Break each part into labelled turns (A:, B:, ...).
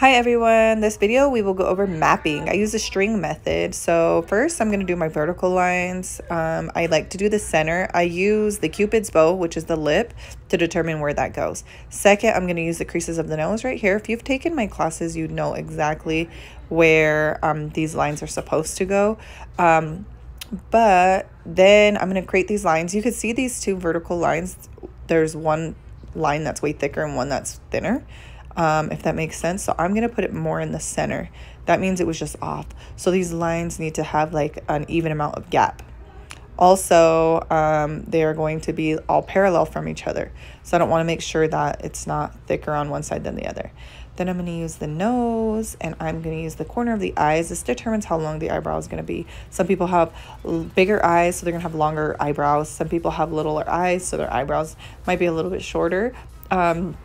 A: Hi everyone, this video we will go over mapping. I use the string method. So first I'm going to do my vertical lines. Um, I like to do the center. I use the cupid's bow, which is the lip, to determine where that goes. Second, I'm going to use the creases of the nose right here. If you've taken my classes, you know exactly where um, these lines are supposed to go. Um, but then I'm going to create these lines. You can see these two vertical lines. There's one line that's way thicker and one that's thinner um, if that makes sense. So I'm going to put it more in the center. That means it was just off. So these lines need to have like an even amount of gap. Also, um, they are going to be all parallel from each other. So I don't want to make sure that it's not thicker on one side than the other. Then I'm going to use the nose and I'm going to use the corner of the eyes. This determines how long the eyebrow is going to be. Some people have bigger eyes, so they're going to have longer eyebrows. Some people have littler eyes, so their eyebrows might be a little bit shorter. Um,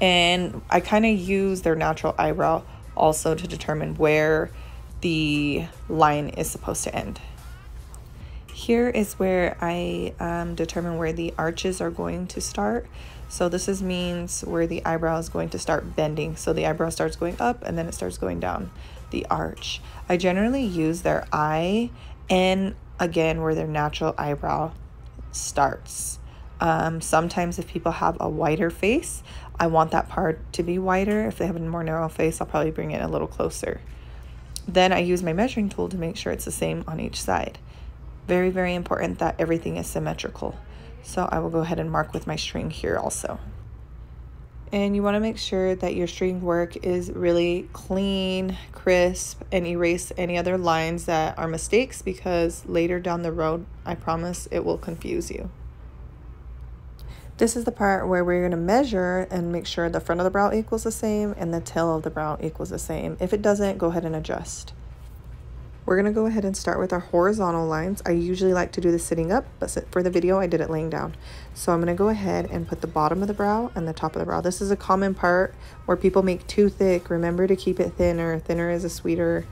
A: and I kind of use their natural eyebrow also to determine where the line is supposed to end. Here is where I um, determine where the arches are going to start. So this is means where the eyebrow is going to start bending. So the eyebrow starts going up and then it starts going down the arch. I generally use their eye and again where their natural eyebrow starts. Um, sometimes if people have a wider face, I want that part to be wider. If they have a more narrow face, I'll probably bring it a little closer. Then I use my measuring tool to make sure it's the same on each side. Very, very important that everything is symmetrical. So I will go ahead and mark with my string here also. And you want to make sure that your string work is really clean, crisp, and erase any other lines that are mistakes because later down the road, I promise it will confuse you. This is the part where we're going to measure and make sure the front of the brow equals the same and the tail of the brow equals the same. If it doesn't, go ahead and adjust. We're going to go ahead and start with our horizontal lines. I usually like to do this sitting up, but for the video, I did it laying down. So I'm going to go ahead and put the bottom of the brow and the top of the brow. This is a common part where people make too thick. Remember to keep it thinner. Thinner is a sweeter,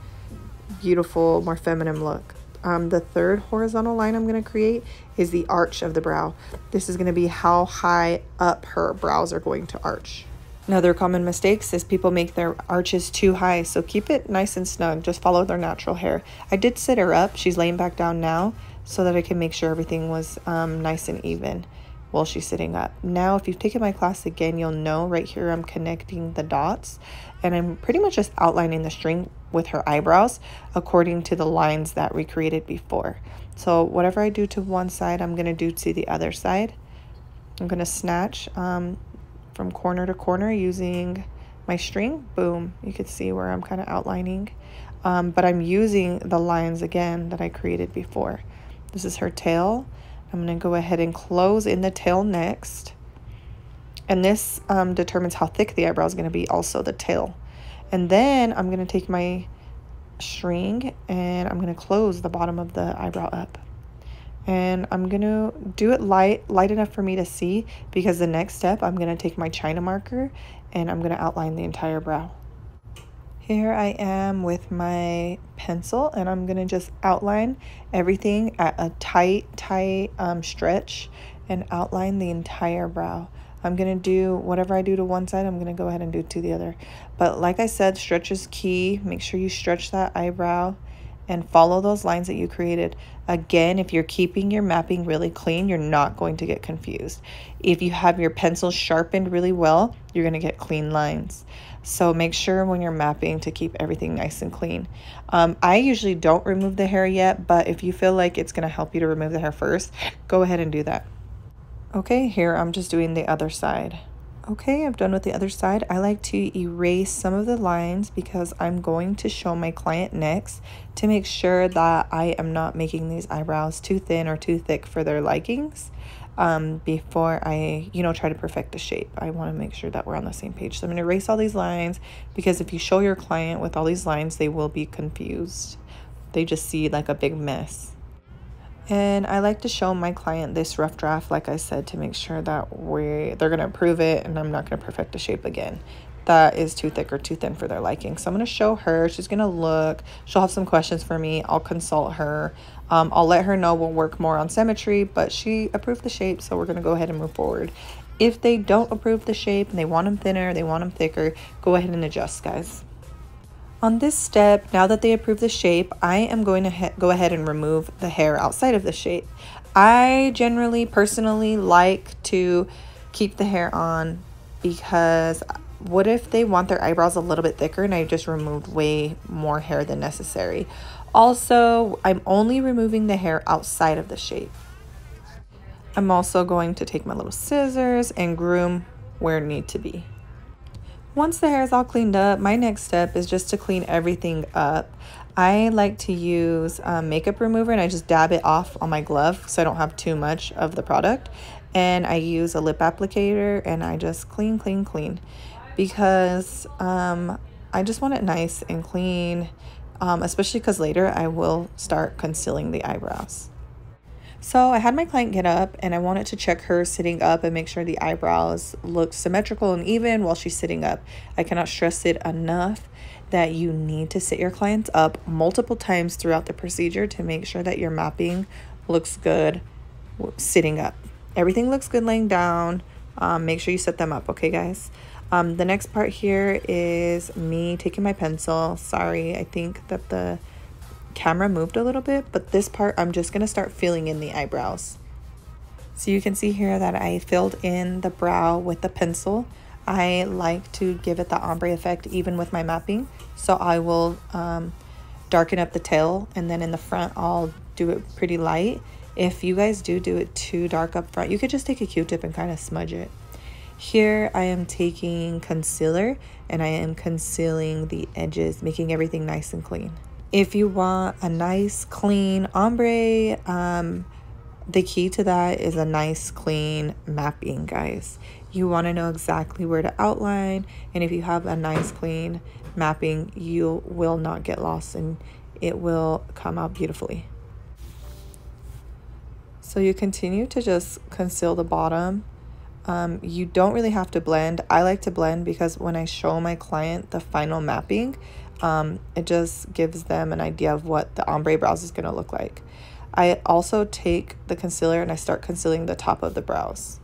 A: beautiful, more feminine look um, the third horizontal line I'm going to create is the arch of the brow. This is going to be how high up her brows are going to arch. Another common mistakes is people make their arches too high, so keep it nice and snug. Just follow their natural hair. I did sit her up. She's laying back down now so that I can make sure everything was um, nice and even while she's sitting up. Now, if you've taken my class again, you'll know right here I'm connecting the dots and I'm pretty much just outlining the string with her eyebrows according to the lines that we created before. So whatever I do to one side, I'm going to do to the other side. I'm going to snatch um, from corner to corner using my string. Boom, you can see where I'm kind of outlining. Um, but I'm using the lines again that I created before. This is her tail. I'm going to go ahead and close in the tail next. And this um, determines how thick the eyebrow is going to be, also the tail. And then I'm going to take my string and I'm going to close the bottom of the eyebrow up. And I'm going to do it light, light enough for me to see because the next step I'm going to take my China marker and I'm going to outline the entire brow. Here I am with my pencil and I'm to just outline everything at a tight, tight um, stretch and outline the entire brow. I'm going to do whatever I do to one side, I'm going to go ahead and do to the other. But like I said, stretch is key. Make sure you stretch that eyebrow and follow those lines that you created. Again, if you're keeping your mapping really clean, you're not going to get confused. If you have your pencil sharpened really well, you're going to get clean lines. So make sure when you're mapping to keep everything nice and clean. Um, I usually don't remove the hair yet, but if you feel like it's going to help you to remove the hair first, go ahead and do that. Okay, here I'm just doing the other side. Okay, I've done with the other side. I like to erase some of the lines because I'm going to show my client next to make sure that I am not making these eyebrows too thin or too thick for their likings um, before I, you know, try to perfect the shape. I want to make sure that we're on the same page. So I'm going to erase all these lines because if you show your client with all these lines, they will be confused. They just see like a big mess. And I like to show my client this rough draft, like I said, to make sure that we they're going to approve it and I'm not going to perfect the shape again. That is too thick or too thin for their liking. So I'm going to show her. She's going to look. She'll have some questions for me. I'll consult her. Um, I'll let her know we'll work more on symmetry, but she approved the shape, so we're going to go ahead and move forward. If they don't approve the shape and they want them thinner, they want them thicker, go ahead and adjust, guys. On this step, now that they approve the shape, I am going to go ahead and remove the hair outside of the shape. I generally, personally like to keep the hair on because what if they want their eyebrows a little bit thicker and I just removed way more hair than necessary. Also, I'm only removing the hair outside of the shape. I'm also going to take my little scissors and groom where need to be. Once the hair is all cleaned up, my next step is just to clean everything up. I like to use um, makeup remover and I just dab it off on my glove so I don't have too much of the product. And I use a lip applicator and I just clean, clean, clean because um, I just want it nice and clean, um, especially because later I will start concealing the eyebrows. So I had my client get up and I wanted to check her sitting up and make sure the eyebrows look symmetrical and even while she's sitting up. I cannot stress it enough that you need to sit your clients up multiple times throughout the procedure to make sure that your mapping looks good sitting up. Everything looks good laying down. Um, make sure you set them up, okay, guys? Um, the next part here is me taking my pencil. Sorry, I think that the camera moved a little bit, but this part I'm just going to start filling in the eyebrows. So you can see here that I filled in the brow with the pencil. I like to give it the ombre effect even with my mapping. So I will um, darken up the tail and then in the front I'll do it pretty light. If you guys do do it too dark up front, you could just take a q-tip and kind of smudge it. Here I am taking concealer and I am concealing the edges, making everything nice and clean. If you want a nice clean ombre, um, the key to that is a nice clean mapping, guys. You want to know exactly where to outline, and if you have a nice clean mapping, you will not get lost and it will come out beautifully. So you continue to just conceal the bottom. Um, you don't really have to blend. I like to blend because when I show my client the final mapping, um, it just gives them an idea of what the ombre brows is going to look like. I also take the concealer and I start concealing the top of the brows.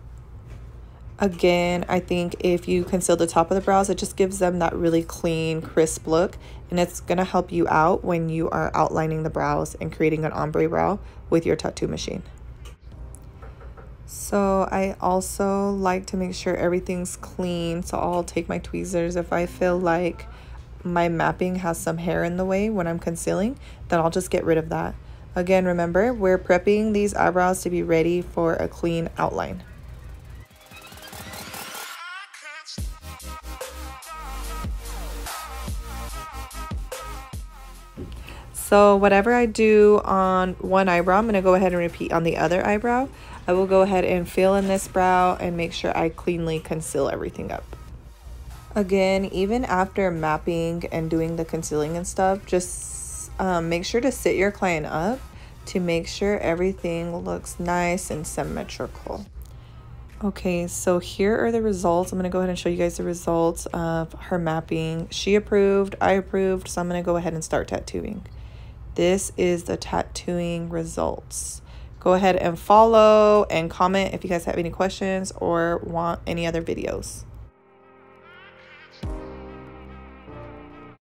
A: Again, I think if you conceal the top of the brows, it just gives them that really clean, crisp look. And it's going to help you out when you are outlining the brows and creating an ombre brow with your tattoo machine. So I also like to make sure everything's clean. So I'll take my tweezers if I feel like my mapping has some hair in the way when I'm concealing, then I'll just get rid of that. Again, remember, we're prepping these eyebrows to be ready for a clean outline. So whatever I do on one eyebrow, I'm going to go ahead and repeat on the other eyebrow. I will go ahead and fill in this brow and make sure I cleanly conceal everything up. Again, even after mapping and doing the concealing and stuff, just um, make sure to sit your client up to make sure everything looks nice and symmetrical. Okay, so here are the results. I'm going to go ahead and show you guys the results of her mapping. She approved, I approved, so I'm going to go ahead and start tattooing. This is the tattooing results. Go ahead and follow and comment if you guys have any questions or want any other videos.